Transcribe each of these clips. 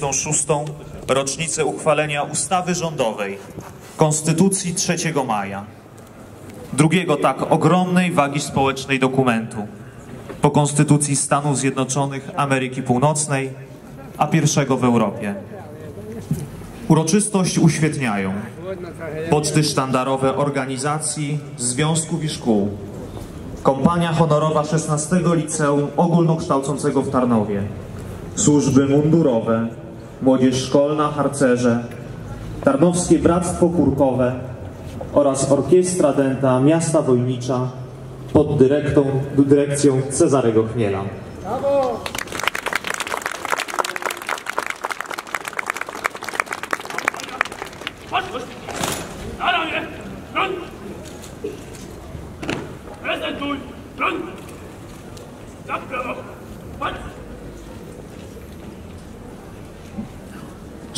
26. rocznicę uchwalenia ustawy rządowej Konstytucji 3 maja. Drugiego tak ogromnej wagi społecznej dokumentu po Konstytucji Stanów Zjednoczonych Ameryki Północnej, a pierwszego w Europie. Uroczystość uświetniają poczty sztandarowe organizacji, związków i szkół, kompania honorowa 16 Liceum Ogólnokształcącego w Tarnowie, służby mundurowe, młodzież szkolna, harcerze, Tarnowskie Bractwo Kurkowe oraz Orkiestra Dęta Miasta Wojnicza pod dyrektą, dyrekcją Cezarego Chmiela. Patrz,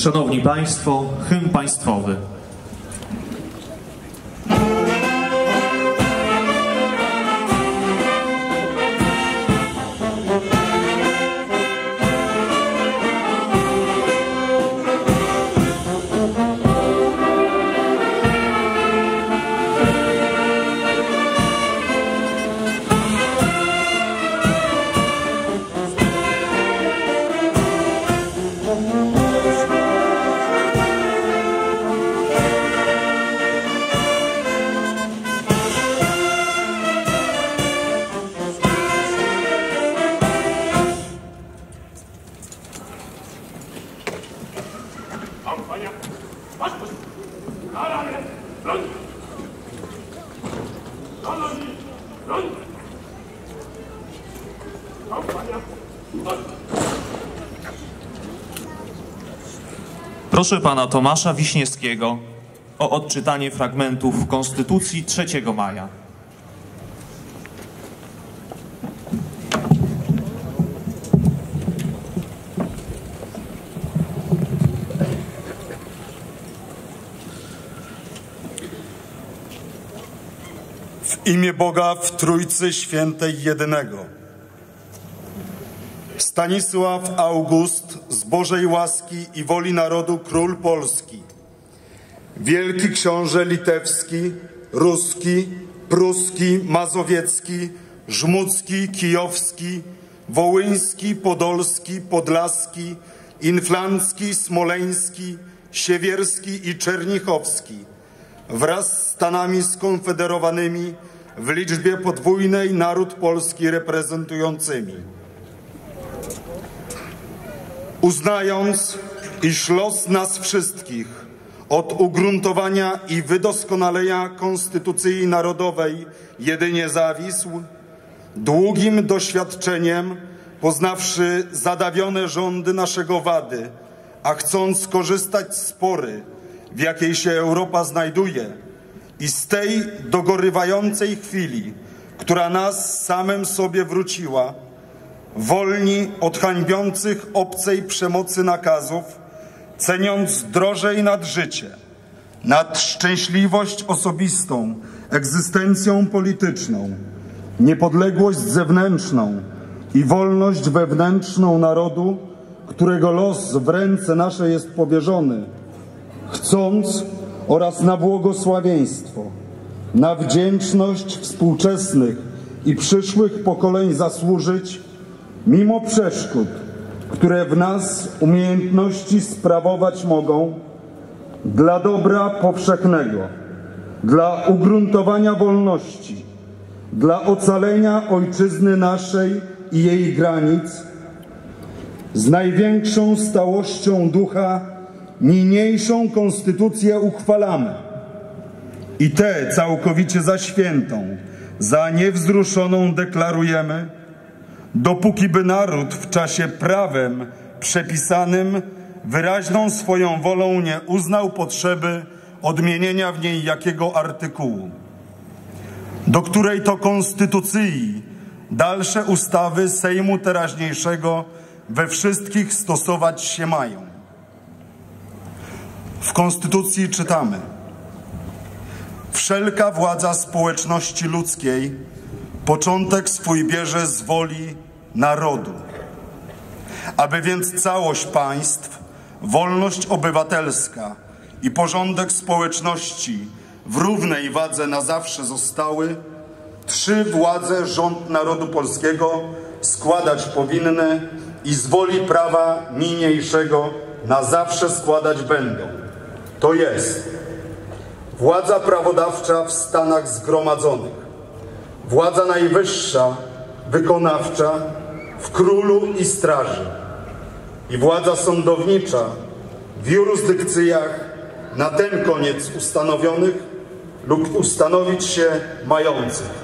Szanowni Państwo, hymn państwowy. Proszę pana Tomasza Wiśniewskiego o odczytanie fragmentów Konstytucji 3 maja. Imię Boga w Trójcy Świętej Jedynego. Stanisław August z Bożej łaski i woli narodu król Polski. Wielki książę litewski, ruski, pruski, mazowiecki, żmudzki, kijowski, wołyński, podolski, podlaski, inflancki, smoleński, siewierski i czernichowski wraz z Stanami skonfederowanymi w liczbie podwójnej naród polski reprezentującymi. Uznając, iż los nas wszystkich od ugruntowania i wydoskonalenia Konstytucji Narodowej jedynie zawisł, długim doświadczeniem, poznawszy zadawione rządy naszego wady, a chcąc skorzystać z pory, w jakiej się Europa znajduje i z tej dogorywającej chwili, która nas samym sobie wróciła, wolni od hańbiących obcej przemocy nakazów, ceniąc drożej nad życie, nad szczęśliwość osobistą, egzystencją polityczną, niepodległość zewnętrzną i wolność wewnętrzną narodu, którego los w ręce nasze jest powierzony, chcąc oraz na błogosławieństwo, na wdzięczność współczesnych i przyszłych pokoleń zasłużyć, mimo przeszkód, które w nas umiejętności sprawować mogą, dla dobra powszechnego, dla ugruntowania wolności, dla ocalenia ojczyzny naszej i jej granic, z największą stałością ducha niniejszą konstytucję uchwalamy i tę całkowicie za świętą, za niewzruszoną deklarujemy, dopóki by naród w czasie prawem przepisanym wyraźną swoją wolą nie uznał potrzeby odmienienia w niej jakiego artykułu, do której to konstytucji dalsze ustawy Sejmu teraźniejszego we wszystkich stosować się mają. W Konstytucji czytamy: Wszelka władza społeczności ludzkiej początek swój bierze z woli narodu. Aby więc całość państw wolność obywatelska i porządek społeczności w równej wadze na zawsze zostały, trzy władze rząd narodu polskiego składać powinny i z woli prawa niniejszego na zawsze składać będą. To jest władza prawodawcza w Stanach Zgromadzonych, władza najwyższa, wykonawcza w królu i straży i władza sądownicza w jurysdykcjach na ten koniec ustanowionych lub ustanowić się mających.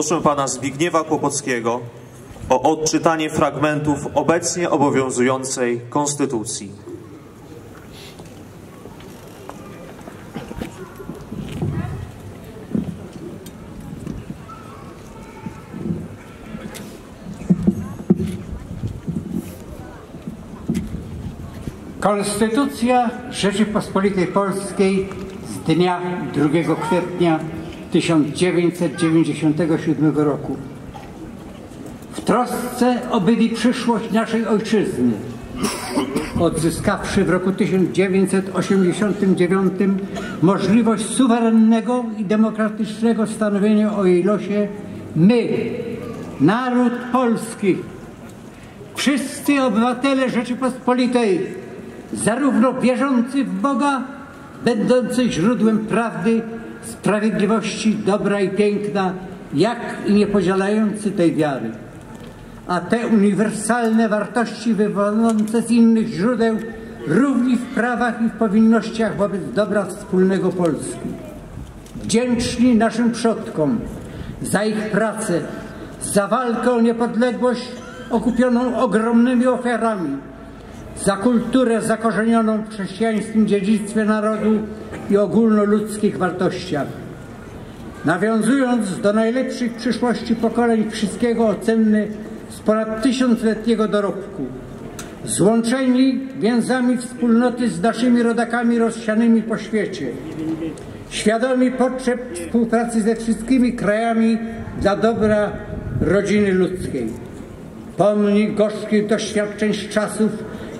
Proszę pana Zbigniewa Kłopockiego o odczytanie fragmentów obecnie obowiązującej konstytucji. Konstytucja Rzeczypospolitej Polskiej z dnia 2 kwietnia 1997 roku. W trosce o byli przyszłość naszej ojczyzny, odzyskawszy w roku 1989 możliwość suwerennego i demokratycznego stanowienia o jej losie, my, naród polski, wszyscy obywatele Rzeczypospolitej, zarówno wierzący w Boga, będący źródłem prawdy, sprawiedliwości, dobra i piękna, jak i niepodzielający tej wiary. A te uniwersalne wartości wywodzące z innych źródeł równi w prawach i w powinnościach wobec dobra wspólnego Polski. Wdzięczni naszym przodkom za ich pracę, za walkę o niepodległość okupioną ogromnymi ofiarami, za kulturę zakorzenioną w chrześcijańskim dziedzictwie narodu i ogólnoludzkich wartościach. Nawiązując do najlepszych przyszłości pokoleń wszystkiego ocenny z ponad tysiącletniego dorobku, złączeni więzami wspólnoty z naszymi rodakami rozsianymi po świecie, świadomi potrzeb współpracy ze wszystkimi krajami dla dobra rodziny ludzkiej. Pomni gorzkich doświadczeń z czasów,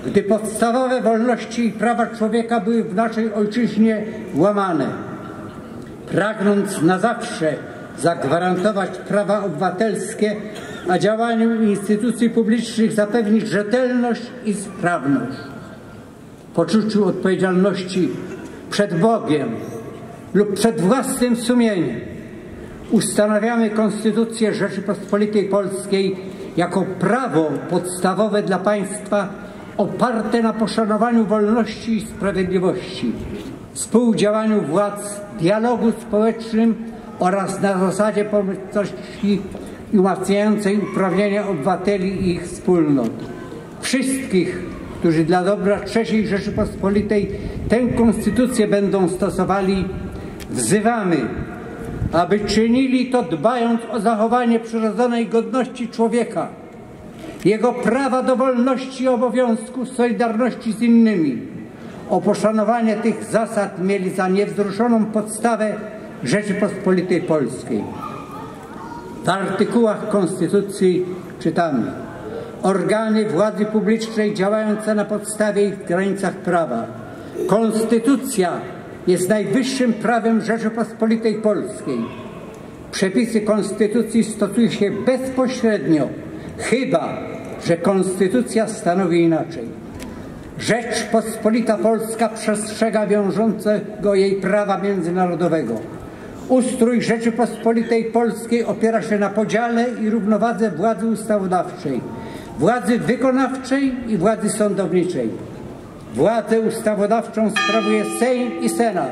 gdy podstawowe wolności i prawa człowieka były w naszej ojczyźnie łamane. Pragnąc na zawsze zagwarantować prawa obywatelskie, a działaniu instytucji publicznych zapewnić rzetelność i sprawność. Poczuciu odpowiedzialności przed Bogiem lub przed własnym sumieniem ustanawiamy Konstytucję Rzeczypospolitej Polskiej jako prawo podstawowe dla państwa oparte na poszanowaniu wolności i sprawiedliwości, współdziałaniu władz, dialogu społecznym oraz na zasadzie pomocności i umacniającej uprawnienia obywateli i ich wspólnot. Wszystkich, którzy dla dobra III Rzeczypospolitej tę konstytucję będą stosowali, wzywamy, aby czynili to dbając o zachowanie przyrodzonej godności człowieka, jego prawa do wolności i obowiązku, solidarności z innymi. O poszanowanie tych zasad mieli za niewzruszoną podstawę Rzeczypospolitej Polskiej. W artykułach Konstytucji czytamy organy władzy publicznej działające na podstawie i w granicach prawa. Konstytucja jest najwyższym prawem Rzeczypospolitej Polskiej. Przepisy Konstytucji stosuje się bezpośrednio, chyba że Konstytucja stanowi inaczej. Rzeczpospolita Polska przestrzega wiążącego jej prawa międzynarodowego. Ustrój Rzeczypospolitej Polskiej opiera się na podziale i równowadze władzy ustawodawczej, władzy wykonawczej i władzy sądowniczej. Władzę ustawodawczą sprawuje Sejm i Senat.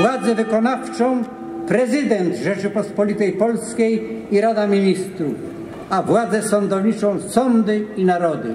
Władzę wykonawczą prezydent Rzeczypospolitej Polskiej i Rada Ministrów, a władzę sądowniczą sądy i narody.